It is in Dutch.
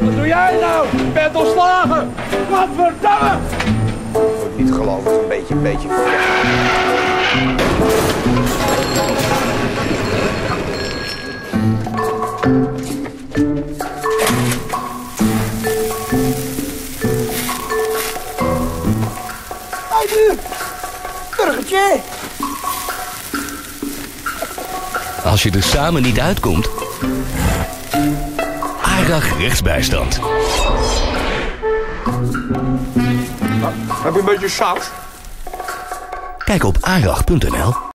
Wat doe jij nou? Je bent ontslagen! Wat verdamme! Niet geloven, een beetje, een beetje. Uit Burgertje! Als je er samen niet uitkomt. ARAG rechtsbijstand. Heb je een beetje saus? Kijk op arag.nl.